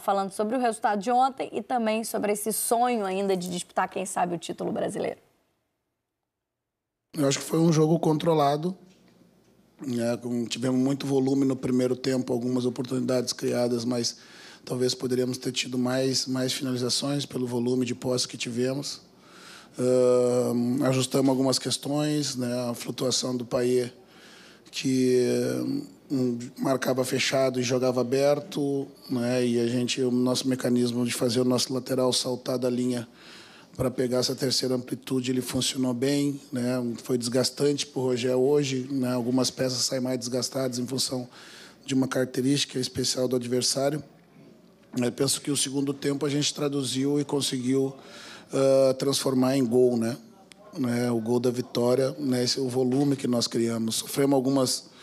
falando sobre o resultado de ontem e também sobre esse sonho ainda de disputar, quem sabe, o título brasileiro. Eu acho que foi um jogo controlado. Né? Tivemos muito volume no primeiro tempo, algumas oportunidades criadas, mas talvez poderíamos ter tido mais, mais finalizações pelo volume de posse que tivemos. Uh, ajustamos algumas questões, né? a flutuação do Paier, que um, marcava fechado e jogava aberto, né? e a gente, o nosso mecanismo de fazer o nosso lateral saltar da linha para pegar essa terceira amplitude, ele funcionou bem, né? foi desgastante para o Rogério hoje, né? algumas peças saem mais desgastadas em função de uma característica especial do adversário. Eu penso que o segundo tempo a gente traduziu e conseguiu uh, transformar em gol, né? Né? O gol da vitória, né? Esse, o volume que nós criamos. Sofremos algumas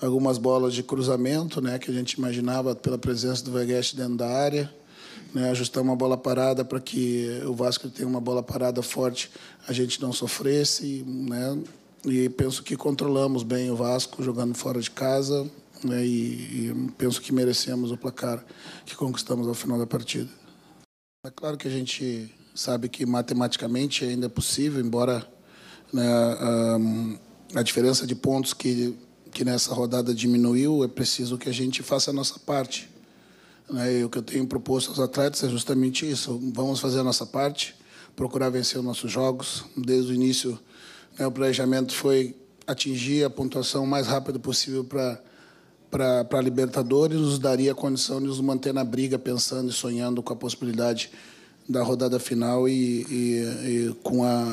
algumas bolas de cruzamento, né? Que a gente imaginava pela presença do Veguete dentro da área. Né, ajustamos uma bola parada para que o Vasco tenha uma bola parada forte, a gente não sofresse, né? E penso que controlamos bem o Vasco jogando fora de casa, né, e, e, penso que merecemos o placar que conquistamos ao final da partida. É claro que a gente sabe que matematicamente ainda é possível, embora né, a, a diferença de pontos que, que nessa rodada diminuiu, é preciso que a gente faça a nossa parte. Né, e o que eu tenho proposto aos atletas é justamente isso: vamos fazer a nossa parte, procurar vencer os nossos jogos. Desde o início, né, o planejamento foi atingir a pontuação mais rápido possível para para Libertadores nos daria a condição de nos manter na briga, pensando e sonhando com a possibilidade da rodada final e, e, e com, a,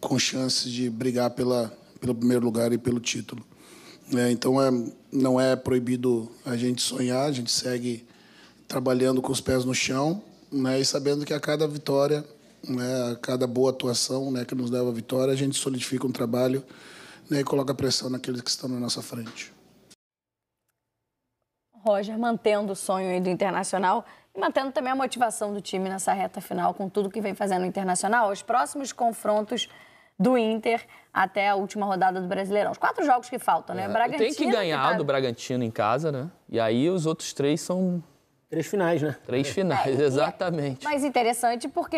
com chances de brigar pela, pelo primeiro lugar e pelo título. É, então, é, não é proibido a gente sonhar, a gente segue trabalhando com os pés no chão né, e sabendo que a cada vitória, né, a cada boa atuação né, que nos leva à vitória, a gente solidifica um trabalho né, e coloca pressão naqueles que estão na nossa frente. Roger mantendo o sonho do Internacional e mantendo também a motivação do time nessa reta final com tudo que vem fazendo no Internacional. Os próximos confrontos do Inter até a última rodada do Brasileirão. Os quatro jogos que faltam, né? É, Bragantino, tem que ganhar que tá... do Bragantino em casa, né? E aí os outros três são Três finais, né? Três finais, é, exatamente. É mais interessante porque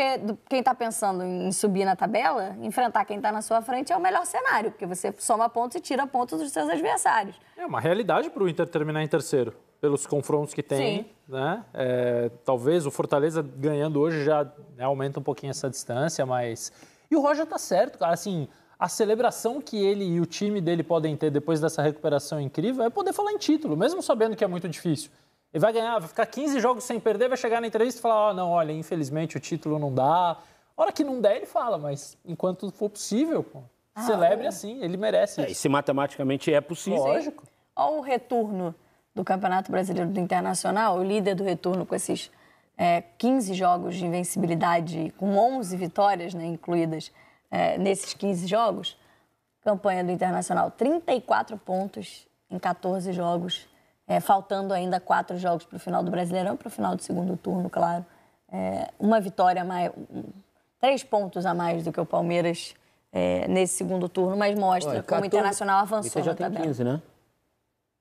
quem está pensando em subir na tabela, enfrentar quem está na sua frente é o melhor cenário, porque você soma pontos e tira pontos dos seus adversários. É uma realidade para o Inter terminar em terceiro pelos confrontos que tem. Sim. Né? É, talvez o Fortaleza ganhando hoje já né, aumenta um pouquinho essa distância, mas. E o Roger tá certo, cara. Assim, a celebração que ele e o time dele podem ter depois dessa recuperação incrível é poder falar em título, mesmo sabendo que é muito difícil. Ele vai ganhar, vai ficar 15 jogos sem perder, vai chegar na entrevista e falar: Ó, oh, não, olha, infelizmente o título não dá. A hora que não der, ele fala, mas enquanto for possível, pô, ah, celebre é. assim, ele merece. É, e se matematicamente é possível. Lógico. Olha o retorno do Campeonato Brasileiro do Internacional, o líder do retorno com esses é, 15 jogos de invencibilidade, com 11 vitórias né, incluídas é, nesses 15 jogos. Campanha do Internacional, 34 pontos em 14 jogos, é, faltando ainda quatro jogos para o final do Brasileirão, para o final do segundo turno, claro. É, uma vitória a mais, três pontos a mais do que o Palmeiras é, nesse segundo turno, mas mostra Olha, 14, como o Internacional avançou já na tem 15, né?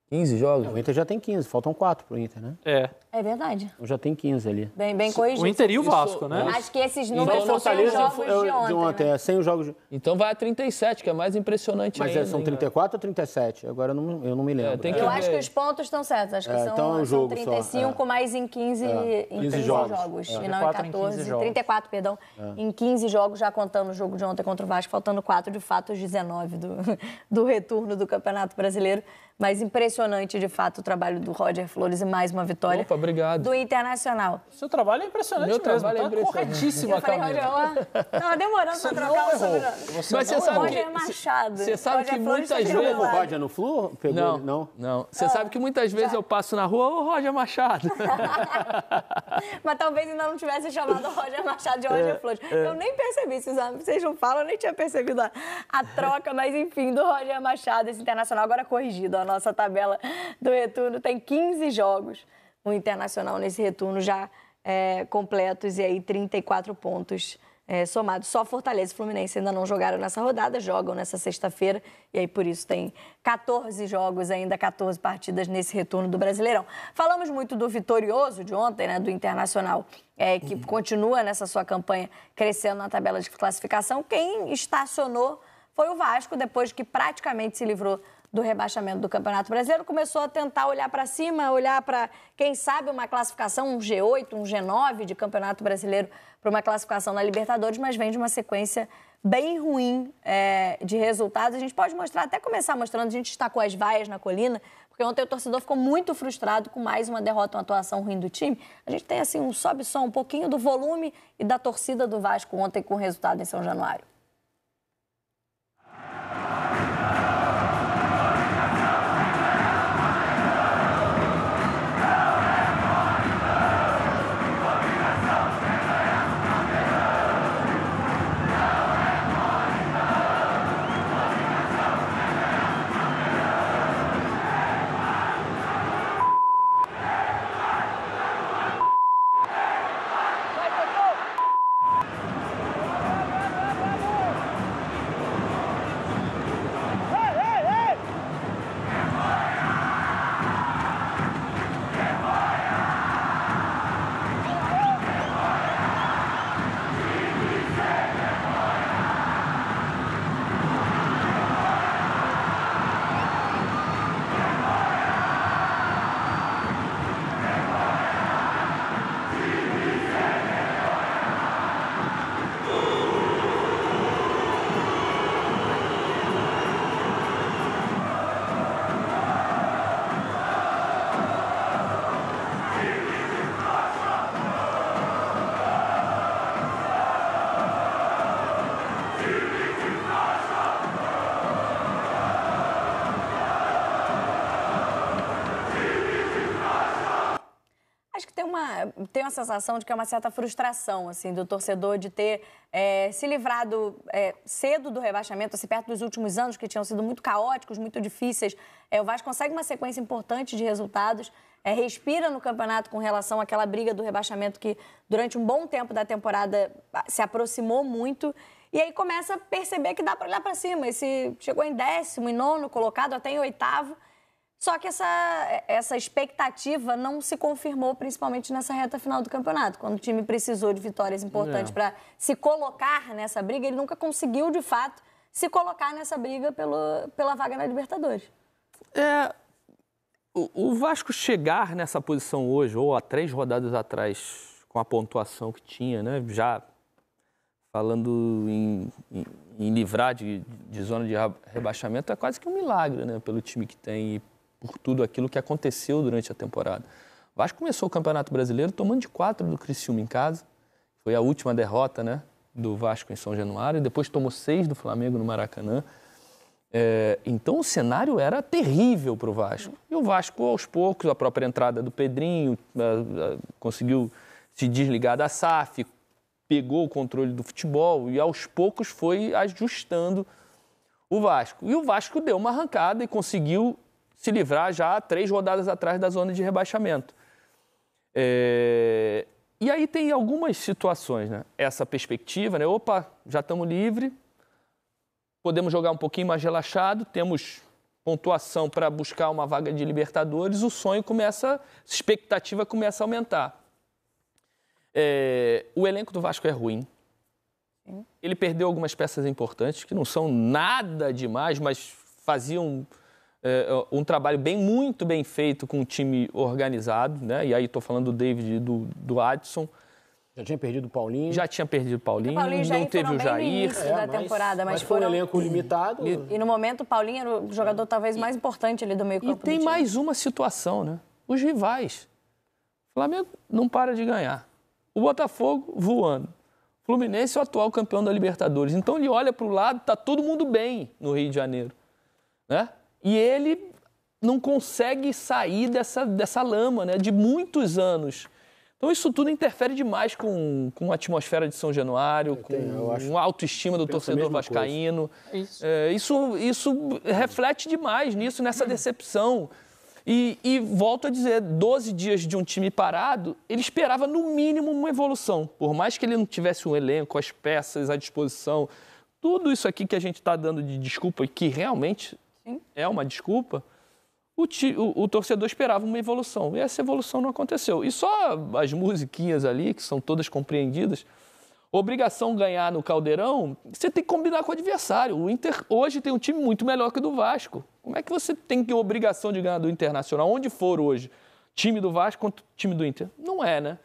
15 jogos? o Inter já tem 15, faltam 4 pro Inter, né? É. É verdade. Então já tem 15 ali. Bem, bem corrigido. O Inter e o Vasco, né? Acho que esses números então, são sem os jogos de ontem. De ontem né? é, sem os jogos de... Então vai a 37, que é mais impressionante Mas ainda. Mas é, são 34 ou 37? Agora eu não, eu não me lembro. É, eu acho que os pontos estão certos. Acho que é, são, então é são 35 só, mais em 15, é. em 15 jogos. jogos e não em 14. Em 34, perdão. Em 15 jogos, já contando o jogo de ontem contra o Vasco, faltando 4, de fato, os 19 do, do retorno do Campeonato Brasileiro. Mas impressionante, de fato, o trabalho do Roger Flores e mais uma vitória Opa, obrigado. do Internacional. Seu trabalho é impressionante Meu mesmo, trabalho é tá é impressionante. corretíssimo Eu falei, Roger, ó, tava demorando para trocar o sobrenome. Você Mas você sabe Machado. Você sabe que muitas vezes... Você o Roger no Flu? Pegou não, não, não. Você ah, sabe que muitas vezes já. eu passo na rua, ô Roger Machado. Mas talvez ainda não tivesse chamado Roger Machado de Roger é, Flores. É. Eu nem percebi, Suzana. Vocês não falam, eu nem tinha percebido a, a troca, mas enfim, do Roger Machado, esse internacional, agora corrigido a nossa tabela do retorno. Tem 15 jogos o Internacional nesse retorno já é, completos e aí 34 pontos é, somados. Só Fortaleza e Fluminense ainda não jogaram nessa rodada, jogam nessa sexta-feira, e aí por isso tem 14 jogos ainda, 14 partidas nesse retorno do Brasileirão. Falamos muito do vitorioso de ontem, né, do Internacional, é, que continua nessa sua campanha crescendo na tabela de classificação. Quem estacionou foi o Vasco, depois que praticamente se livrou do rebaixamento do Campeonato Brasileiro, começou a tentar olhar para cima, olhar para, quem sabe, uma classificação, um G8, um G9 de Campeonato Brasileiro para uma classificação na Libertadores, mas vem de uma sequência bem ruim é, de resultados. A gente pode mostrar, até começar mostrando, a gente destacou as vaias na colina, porque ontem o torcedor ficou muito frustrado com mais uma derrota, uma atuação ruim do time. A gente tem, assim, um sobe-som, um pouquinho do volume e da torcida do Vasco ontem com o resultado em São Januário. Tenho a sensação de que é uma certa frustração assim do torcedor de ter é, se livrado é, cedo do rebaixamento, assim, perto dos últimos anos, que tinham sido muito caóticos, muito difíceis. É, o Vasco consegue uma sequência importante de resultados, é, respira no campeonato com relação àquela briga do rebaixamento que durante um bom tempo da temporada se aproximou muito. E aí começa a perceber que dá para olhar para cima. Esse chegou em décimo, em nono colocado, até em oitavo. Só que essa, essa expectativa não se confirmou, principalmente nessa reta final do campeonato. Quando o time precisou de vitórias importantes é. para se colocar nessa briga, ele nunca conseguiu, de fato, se colocar nessa briga pelo, pela vaga na Libertadores. É, o, o Vasco chegar nessa posição hoje, ou há três rodadas atrás, com a pontuação que tinha, né, já falando em, em, em livrar de, de, zona de rebaixamento, é quase que um milagre né, pelo time que tem por tudo aquilo que aconteceu durante a temporada. O Vasco começou o Campeonato Brasileiro tomando de quatro do Criciúma em casa. Foi a última derrota né, do Vasco em São Januário. Depois tomou seis do Flamengo no Maracanã. É, então o cenário era terrível para o Vasco. E o Vasco, aos poucos, a própria entrada do Pedrinho, a, a, conseguiu se desligar da SAF, pegou o controle do futebol e aos poucos foi ajustando o Vasco. E o Vasco deu uma arrancada e conseguiu se livrar já três rodadas atrás da zona de rebaixamento. É... E aí tem algumas situações, né? Essa perspectiva, né? Opa, já estamos livres, podemos jogar um pouquinho mais relaxado, temos pontuação para buscar uma vaga de Libertadores, o sonho começa, a expectativa começa a aumentar. É... o elenco do Vasco é ruim. Ele perdeu algumas peças importantes que não são nada demais, mas faziam é, um trabalho bem, muito bem feito com um time organizado, né? E aí estou falando do David e do, do Adson. Já tinha perdido o Paulinho. Já tinha perdido o Paulinho, o Paulinho não teve o Jair. É, da temporada, mas, mas foi foram... um elenco limitado. E, e, no momento o Paulinho era o jogador talvez mais importante ali do meio campo. E tem mais uma situação, né? Os rivais. O Flamengo não para de ganhar. O Botafogo voando. O Fluminense é o atual campeão da Libertadores. Então ele olha para o lado, tá todo mundo bem no Rio de Janeiro, né? E ele não consegue sair dessa, dessa lama né, de muitos anos. Então isso tudo interfere demais com, com a atmosfera de São Januário, com a autoestima do torcedor vascaíno. Isso. É, isso. isso reflete demais nisso, nessa decepção. E, e, volto a dizer, 12 dias de um time parado, ele esperava no mínimo uma evolução. Por mais que ele não tivesse um elenco, as peças à disposição, tudo isso aqui que a gente está dando de desculpa e que realmente Sim. é uma desculpa, o, ti, o, o, torcedor esperava uma evolução. E essa evolução não aconteceu. E só as musiquinhas ali, que são todas compreendidas, obrigação ganhar no Caldeirão, você tem que combinar com o adversário. O Inter hoje tem um time muito melhor que o do Vasco. Como é que você tem que obrigação de ganhar do Internacional? Onde for hoje, time do Vasco contra time do Inter? Não é, né?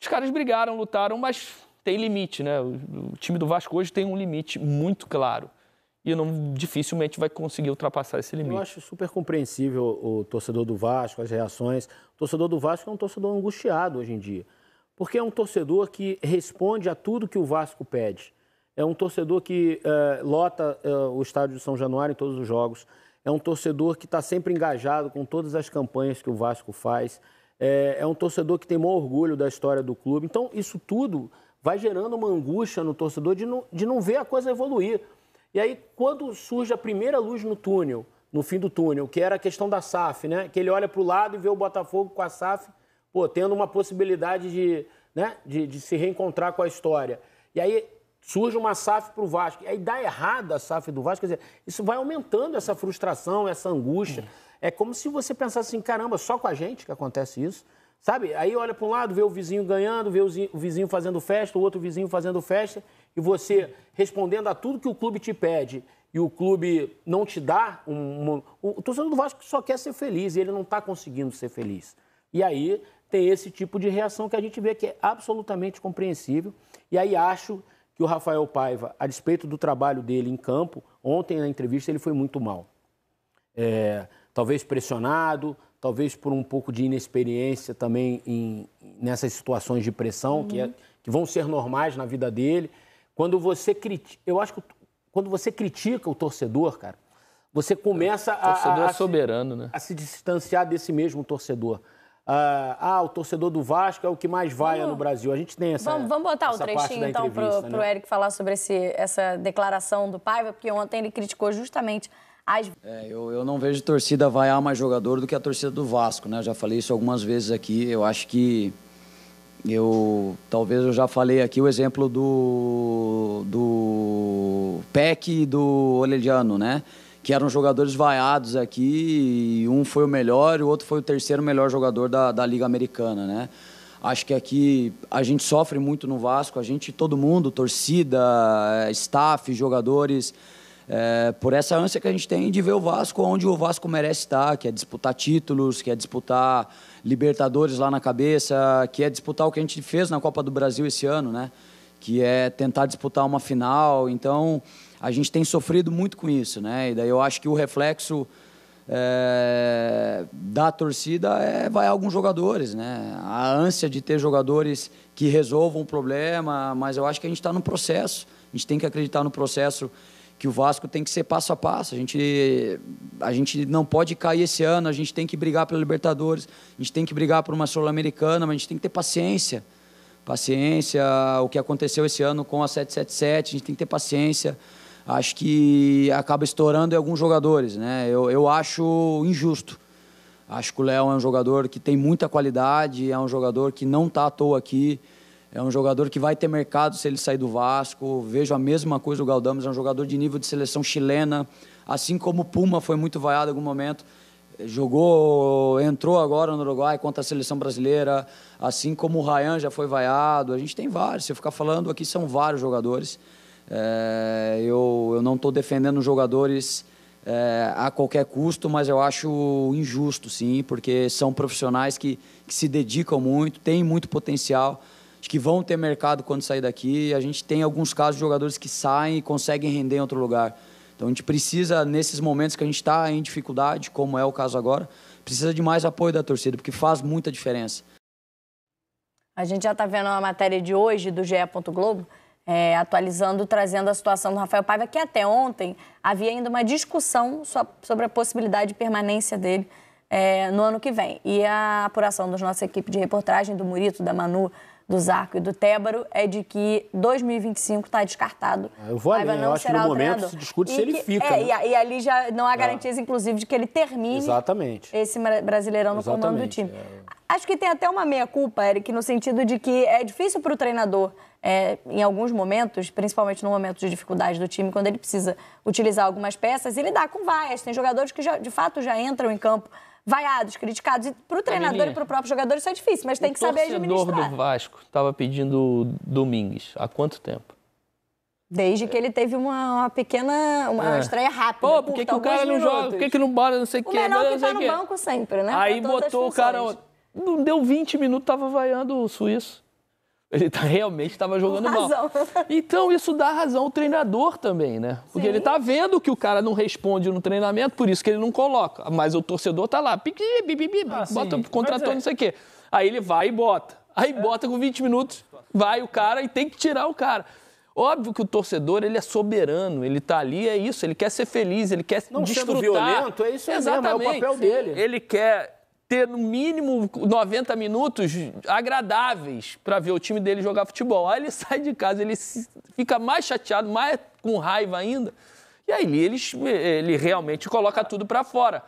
Os caras brigaram, lutaram, mas tem limite, né? O, o time do Vasco hoje tem um limite muito claro. E não, dificilmente vai conseguir ultrapassar esse limite. Eu acho super compreensível o torcedor do Vasco, as reações. O torcedor do Vasco é um torcedor angustiado hoje em dia porque é um torcedor que responde a tudo que o Vasco pede. É um torcedor que é, lota é, o estádio de São Januário em todos os jogos. É um torcedor que está sempre engajado com todas as campanhas que o Vasco faz. É, é um torcedor que tem maior orgulho da história do clube. Então, isso tudo vai gerando uma angústia no torcedor de não, de não ver a coisa evoluir. E aí, quando surge a primeira luz no túnel, no fim do túnel, que era a questão da SAF, né? Que ele olha para o lado e vê o Botafogo com a SAF pô, tendo uma possibilidade de, né, de, de se reencontrar com a história. E aí surge uma SAF para o Vasco. E aí dá errado a SAF do Vasco. Quer dizer, isso vai aumentando essa frustração, essa angústia. É como se você pensasse assim, caramba, só com a gente que acontece isso. Sabe? Aí olha para um lado, vê o vizinho ganhando, vê o vizinho fazendo festa, o outro vizinho fazendo festa, e você respondendo a tudo que o clube te pede e o clube não te dá um, um, o torcedor do Vasco só quer ser feliz e ele não está conseguindo ser feliz. E aí tem esse tipo de reação que a gente vê que é absolutamente compreensível. E aí acho que o Rafael Paiva, a despeito do trabalho dele em campo, ontem na entrevista ele foi muito mal. É, talvez pressionado, talvez por um pouco de inexperiência também em, nessas situações de pressão uhum. que, é, que vão ser normais na vida dele. Quando você critica, eu acho que quando você critica o torcedor, cara, você começa a, torcedor a, a, soberano, se, né? a se distanciar desse mesmo torcedor. Ah, ah, o torcedor do Vasco é o que mais vai no Brasil. A gente tem essa. Vamos, vamos botar o trechinho então para o né? Eric falar sobre esse, essa declaração do Paiva, porque ontem ele criticou justamente as. É, eu, eu não vejo torcida vaiar mais jogador do que a torcida do Vasco, né? Eu já falei isso algumas vezes aqui. Eu acho que. Eu talvez eu já falei aqui o exemplo do do PEC e do Olediano, né? que eram jogadores vaiados aqui, e um foi o melhor e o outro foi o terceiro melhor jogador da, da Liga Americana, né? Acho que aqui a gente sofre muito no Vasco, a gente, todo mundo, torcida, eh, staff, jogadores, é, por essa ânsia que a gente tem de ver o Vasco onde o Vasco merece estar, que é disputar títulos, que é disputar Libertadores lá na cabeça, que é disputar o que a gente fez na Copa do Brasil esse ano, né? Que é tentar disputar uma final. Então, a gente tem sofrido muito com isso, né? E daí eu acho que o reflexo é, da torcida é vai a alguns jogadores, né? A ânsia de ter jogadores que resolvam o problema, mas eu acho que a gente está no processo. A gente tem que acreditar no processo que o Vasco tem que ser passo a passo. A gente, a gente não pode cair esse ano, a gente tem que brigar pela Libertadores, a gente tem que brigar por uma Sul-Americana, mas a gente tem que ter paciência. Paciência, o que aconteceu esse ano com a 777, a gente tem que ter paciência acho que acaba estourando em alguns jogadores. Né? Eu, eu acho injusto. Acho que o Léo é um jogador que tem muita qualidade, é um jogador que não está à toa aqui, é um jogador que vai ter mercado se ele sair do Vasco. Vejo a mesma coisa o Galdames, é um jogador de nível de seleção chilena, assim como o Puma foi muito vaiado em algum momento. Jogou, entrou agora no Uruguai contra a seleção brasileira, assim como o Rayan já foi vaiado. A gente tem vários, se eu ficar falando aqui, são vários jogadores. É, eu, eu não estou defendendo jogadores é, a qualquer custo, mas eu acho injusto, sim, porque são profissionais que, que se dedicam muito, têm muito potencial, acho que vão ter mercado quando sair daqui. A gente tem alguns casos de jogadores que saem e conseguem render em outro lugar. Então a gente precisa, nesses momentos que a gente está em dificuldade, como é o caso agora, precisa de mais apoio da torcida, porque faz muita diferença. A gente já está vendo a matéria de hoje do GE. Globo é, atualizando, trazendo a situação do Rafael Paiva, que até ontem havia ainda uma discussão sobre a possibilidade de permanência dele é, no ano que vem. E a apuração da nossa equipe de reportagem, do Murito, da Manu, do Zarco e do Tébaro, é de que 2025 está descartado. Ah, eu vou além, Paiva eu acho que no momento se discute e se ele que- fica, é, né? e, e ali já não há garantias, inclusive, de que ele termine Exatamente. esse brasileirão no comando do Exatamente, time. é. Acho que tem até uma meia-culpa, Eric, no sentido de que é difícil para o treinador, é, em alguns momentos, principalmente no momento de dificuldade do time, quando ele precisa utilizar algumas peças, e lidar com vaias. Tem jogadores que, já, de fato, já entram em campo vaiados, criticados. E para o treinador e para o próprio jogador isso é difícil, mas tem o que saber torcedor administrar. do Vasco estava pedindo Domingues. Há quanto tempo? Desde que ele teve uma, uma pequena uma É. estreia rápida. Pô, por que, que o cara não joga? Por que, que não bora, não sei o O quê? melhor não que tá no o banco sempre, né? Aí botou o cara. Não deu 20 minutos, tava vaiando o suíço. Ele tá, realmente estava jogando Com mal. razão. Então isso dá razão ao treinador também, né? Porque Sim. ele tá vendo que o cara não responde no treinamento, por isso que ele não coloca. Mas o torcedor tá lá, piqui, bi, bi, bi, Ah, bota, contratou é. não sei o quê. Aí ele vai e bota. Aí bota com 20 minutos, vai o cara e tem que tirar o cara. Óbvio que o torcedor, ele é soberano, ele tá ali, é isso, ele quer ser feliz, ele quer Não sendo desfrutar. violento, é isso aí mesmo, é o Exatamente. papel dele. Ele quer ter no mínimo 90 minutos agradáveis para ver o time dele jogar futebol. Aí ele sai de casa, ele fica mais chateado, mais com raiva ainda. E aí ele, ele realmente coloca tudo para fora.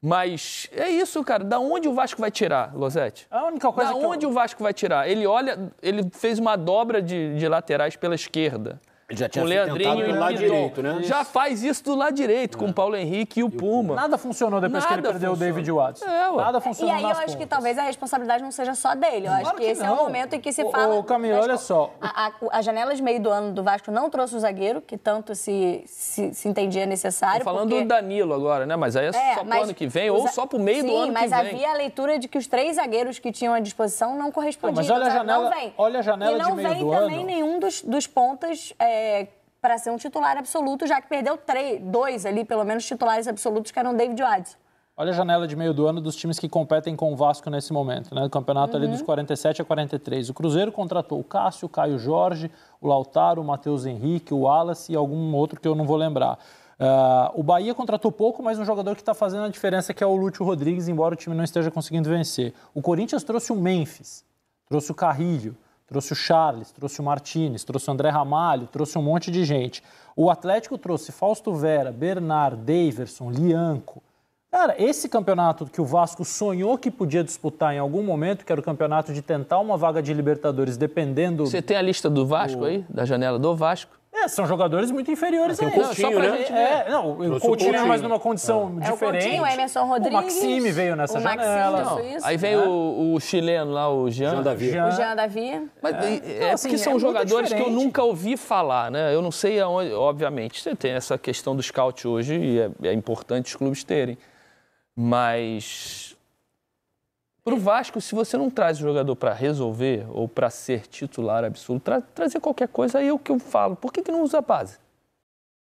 Mas é isso, cara. Da onde o Vasco vai tirar, Losete? A única coisa da que eu- onde o Vasco vai tirar? Ele olha, ele fez uma dobra de, de laterais pela esquerda. Ele já tinha com o Leandrinho do e lado direito, né? Já faz isso do lado direito, com o Paulo Henrique e o Puma. Nada funcionou depois que ele Nada perdeu o David Watson. É. Nada E funcionou aí eu acho que pontas. talvez a responsabilidade não seja só dele. Eu acho Claro que, que esse é o não. momento em que se Ô, fala. ô, Camila, das olha só. A, a- a janela de meio do ano do Vasco não trouxe o zagueiro, que tanto se, se, se entendia necessário. Tô falando porque... do Danilo agora, né? Mas aí é, É, só pro mas ano que vem ou só pro meio Sim, do ano que mas vem. havia a leitura de que os três zagueiros que tinham à disposição não correspondiam. Não, mas olha a janela- não vem. olha a janela e não de meio vem do também ano. nenhum dos, dos pontas é, para ser um titular absoluto, já que perdeu três, dois ali, pelo menos, titulares absolutos, que eram David Watson. Olha a janela de meio do ano dos times que competem com o Vasco nesse momento, né? O campeonato ali Uhum. dos 47 a 43. O Cruzeiro contratou o Cássio, o Caio Jorge, o Lautaro, o Matheus Henrique, o Wallace e algum outro que eu não vou lembrar. Ah, o Bahia contratou pouco, mas um jogador que está fazendo a diferença que é o Lúcio Rodrigues, embora o time não esteja conseguindo vencer. O Corinthians trouxe o Memphis, trouxe o Carrilho, trouxe o Charles, trouxe o Martinez, trouxe o André Ramalho, trouxe um monte de gente. O Atlético trouxe Fausto Vera, Bernard, Daverson, Lianco. Cara, esse campeonato que o Vasco sonhou que podia disputar em algum momento, que era o campeonato de tentar uma vaga de Libertadores, dependendo. Você tem a lista do Vasco aí? Da janela do Vasco? É, são jogadores muito inferiores a o eles. Coutinho, Só pra né? gente ver. É, não, o o Coutinho é Coutinho. mais numa condição É o diferente. Coutinho, o Emerson Rodrigues. O Maxime veio nessa o Maxime, janela. isso, Não. isso. Aí vem o, o chileno lá, o Jean. Jean Davi. Jean. O Jean Davi. Mas é, é Então, assim, porque são é jogadores que eu nunca ouvi falar, né? Eu não sei aonde, obviamente, você tem essa questão do scout hoje e é, é importante os clubes terem. Mas para o Vasco, se você não traz o jogador para resolver ou para ser titular absoluto, tra- trazer qualquer coisa, aí é o que eu falo. Por que, que não usa a base?